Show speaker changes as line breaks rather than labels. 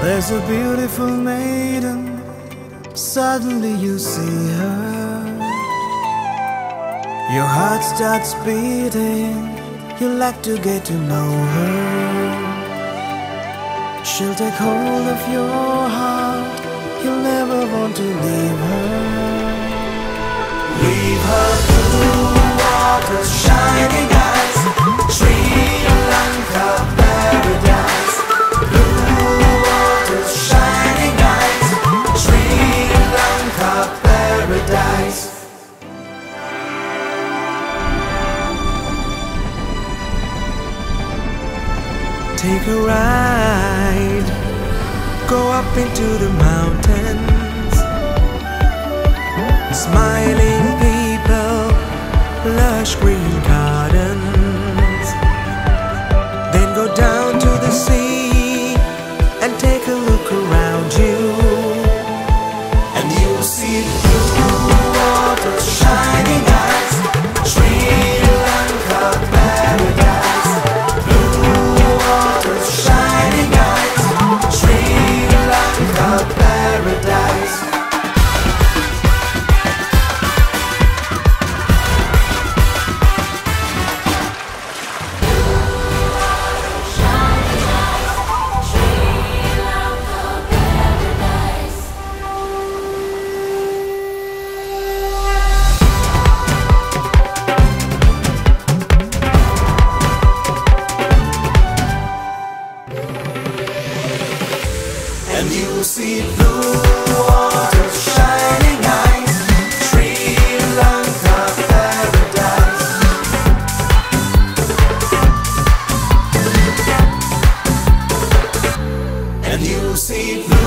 There's a beautiful maiden, suddenly you see her. Your heart starts beating, you like to get to know her. She'll take hold of your heart, you'll never want to leave her. Leave her blue waters, shining Take a ride, go up into the mountains. Smiling and you see blue water shining eyes, Sri Lanka paradise. And you see blue.